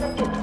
Gracias.